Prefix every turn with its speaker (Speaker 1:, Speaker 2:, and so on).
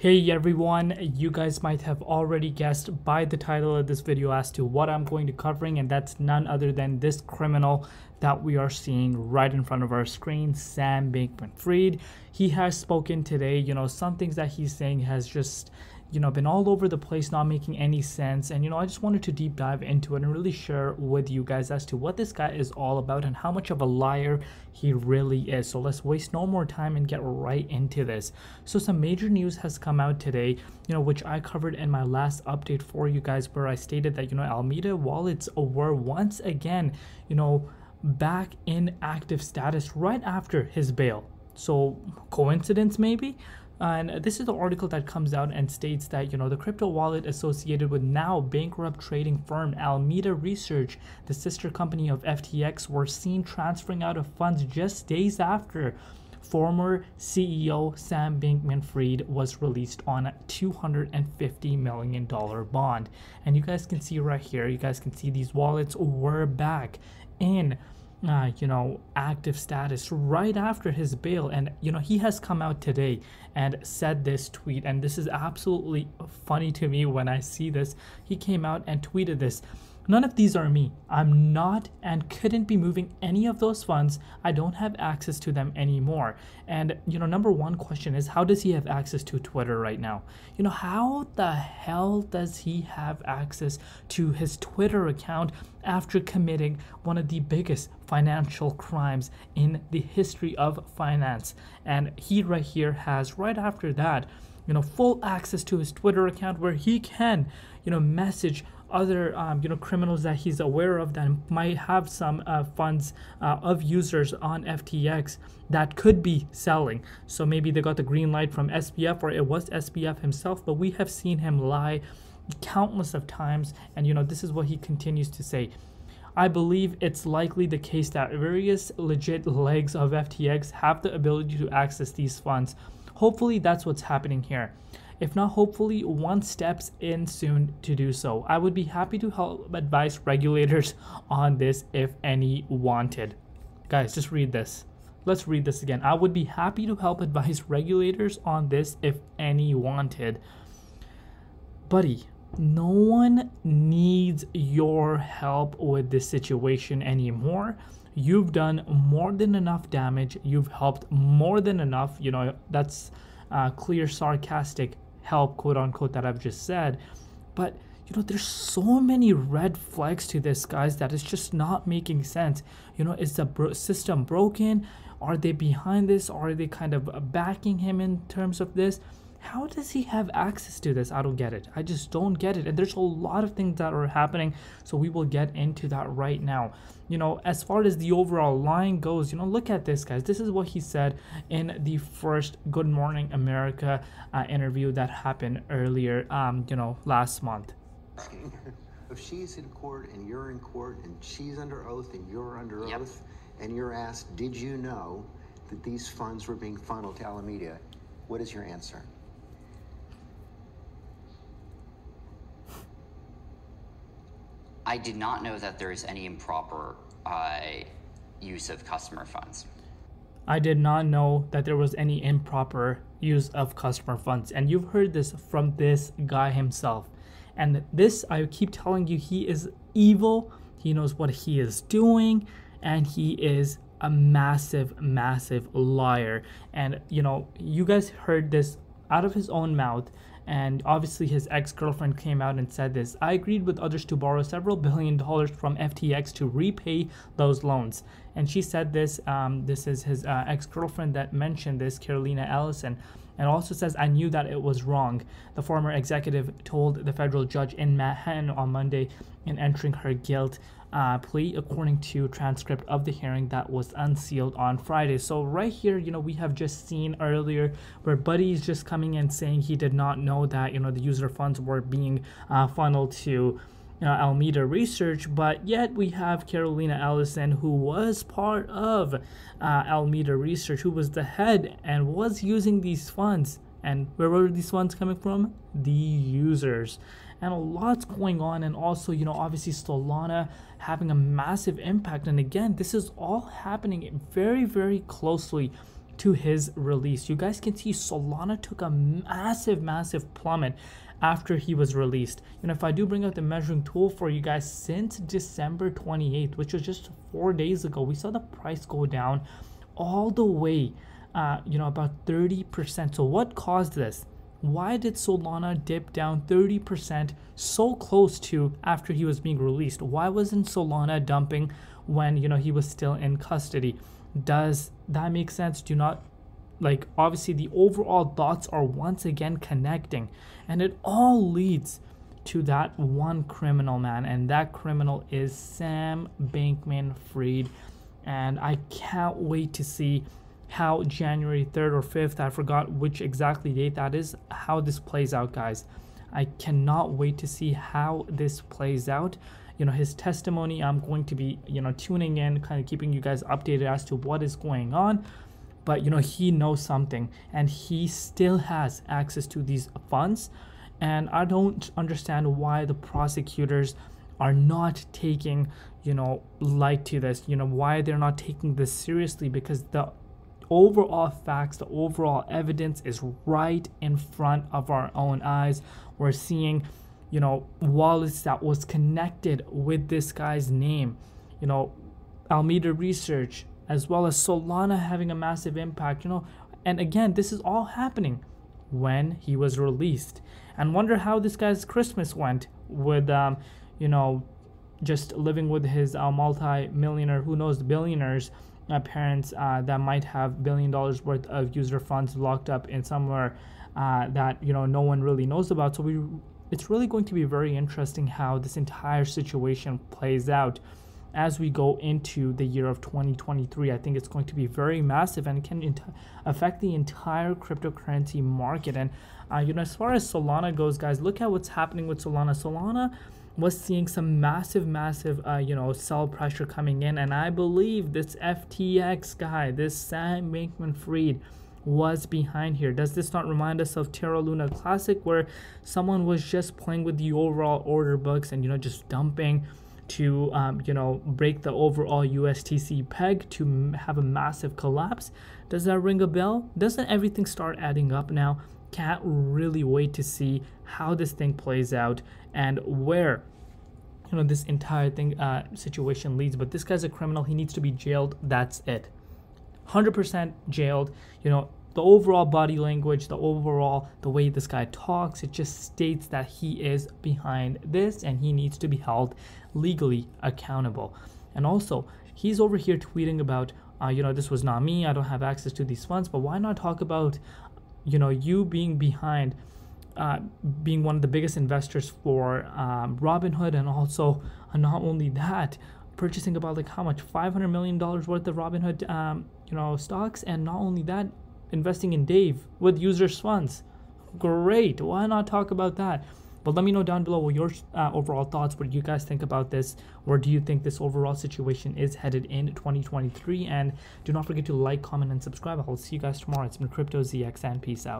Speaker 1: Hey everyone, you guys might have already guessed by the title of this video as to what I'm going to covering and that's none other than this criminal that we are seeing right in front of our screen, Sam Bankman-Fried. He has spoken today, you know, some things that he's saying has just you know been all over the place not making any sense. And you know i just wanted to deep dive into it and really share with you guys as to what this guy is all about and how much of a liar he really is. So let's waste no more time and get right into this. So some major news has come out today you know which i covered in my last update for you guys where i stated that you know alameda wallets were once again you know back in active status right after his bail so coincidence maybe and this is the article that comes out and states that, you know, the crypto wallet associated with now bankrupt trading firm Alameda Research, the sister company of FTX, were seen transferring out of funds just days after former CEO Sam Bankman-Fried was released on a $250 million bond. And you guys can see right here, you guys can see these wallets were back in uh, you know, active status right after his bail. And, you know, he has come out today and said this tweet. And this is absolutely funny to me when I see this. He came out and tweeted this. None of these are me. I'm not and couldn't be moving any of those funds. I don't have access to them anymore. And, you know, number one question is how does he have access to Twitter right now? You know, how the hell does he have access to his Twitter account after committing one of the biggest financial crimes in the history of finance? And he right here has, right after that, you know, full access to his Twitter account where he can, you know, message other um, you know criminals that he's aware of that might have some uh, funds uh, of users on FTX that could be selling. So maybe they got the green light from SBF or it was SBF himself, but we have seen him lie countless of times and you know this is what he continues to say. I believe it's likely the case that various legit legs of FTX have the ability to access these funds. Hopefully that's what's happening here. If not, hopefully one steps in soon to do so. I would be happy to help advise regulators on this if any wanted. Guys, just read this. Let's read this again. I would be happy to help advise regulators on this if any wanted. Buddy, no one needs your help with this situation anymore. You've done more than enough damage. You've helped more than enough. You know, that's uh, clear sarcastic help, quote unquote, that I've just said. But you know, there's so many red flags to this, guys, that it's just not making sense. You know, is the bro- system broken? Are they behind this? Are they kind of backing him in terms of this? How does he have access to this? I don't get it. I just don't get it. And there's a lot of things that are happening. So we will get into that right now. You know, as far as the overall line goes, you know, look at this, guys. This is what he said in the first Good Morning America uh, interview that happened earlier, um, you know, last month.
Speaker 2: If she's in court and you're in court and she's under oath and you're under
Speaker 3: Yep.
Speaker 2: oath and you're asked, did you know that these funds were being funneled to Alameda? What is your answer?
Speaker 3: I did not know that there is any improper uh, use of customer funds.
Speaker 1: I did not know that there was any improper use of customer funds. And you've heard this from this guy himself. And this, I keep telling you, he is evil. He knows what he is doing. And he is a massive, massive liar. And, you know, you guys heard this out of his own mouth. And obviously, his ex girlfriend came out and said this I agreed with others to borrow several billion dollars from FTX to repay those loans. And she said this um, this is his uh, ex girlfriend that mentioned this, Carolina Ellison. And also says, I knew that it was wrong. The former executive told the federal judge in Manhattan on Monday in entering her guilt uh, plea, according to transcript of the hearing that was unsealed on Friday. So right here, you know, we have just seen earlier where Buddy is just coming in saying he did not know that you know the user funds were being uh, funneled to. Uh, Alameda Research, but yet we have Carolina Ellison, who was part of uh, Alameda Research, who was the head and was using these funds. And where were these funds coming from? The users and a lot's going on and also you know obviously solana having a massive impact and again this is all happening very very closely to his release. You guys can see Solana took a massive, massive plummet after he was released. And if I do bring out the measuring tool for you guys, since December 28th, which was just four days ago, we saw the price go down all the way, uh, you know, about 30%. So what caused this? Why did Solana dip down 30% so close to after he was being released? Why wasn't Solana dumping when, you know, he was still in custody? Does that make sense? Do not like obviously the overall dots are once again connecting and it all leads to that one criminal man and that criminal is Sam Bankman Fried and I can't wait to see how January 3rd or 5th I forgot which exactly date that is how this plays out guys. I cannot wait to see how this plays out. You know his testimony i'm going to be you know tuning in kind of keeping you guys updated as to what is going on. But you know he knows something and he still has access to these funds. And i don't understand why the prosecutors are not taking you know light to this you know why they're not taking this seriously because the overall facts the overall evidence is right in front of our own eyes we're seeing you know wallets that was connected with this guy's name you know alameda research as well as Solana having a massive impact, you know. And again, this is all happening when he was released. And wonder how this guy's Christmas went with, um, you know, just living with his uh, multi-millionaire, who knows, billionaires parents uh, that might have billion dollars worth of user funds locked up in somewhere uh, that you know no one really knows about. So we, it's really going to be very interesting how this entire situation plays out as we go into the year of 2023. I think it's going to be very massive and can affect the entire cryptocurrency market. And uh, you know, as far as Solana goes, guys, look at what's happening with Solana. Solana was seeing some massive, massive, uh, you know, sell pressure coming in, and I believe this FTX guy, this Sam Bankman-Fried, was behind here. Does this not remind us of Terra Luna Classic, where someone was just playing with the overall order books and you know just dumping? to um, you know break the overall USTC peg to have a massive collapse. Does that ring a bell? Doesn't everything start adding up now? Can't really wait to see how this thing plays out and where you know this entire thing uh, situation leads. But this guy's a criminal. He needs to be jailed. That's it. 100% jailed. You know, the overall body language, the overall the way this guy talks, it just states that he is behind this and he needs to be held legally accountable. And also, he's over here tweeting about, uh, you know, this was not me. I don't have access to these funds. But why not talk about, you know, you being behind, uh, being one of the biggest investors for um, Robinhood, and also not only that, purchasing about like how much 500 million dollars worth of Robinhood, um, you know, stocks, and not only that, investing in Dave with users' funds. Great. Why not talk about that? But let me know down below what your uh, overall thoughts. What do you guys think about this? Or do you think this overall situation is headed in 2023? And do not forget to like, comment, and subscribe. I'll see you guys tomorrow. It's been Crypto ZX and peace out.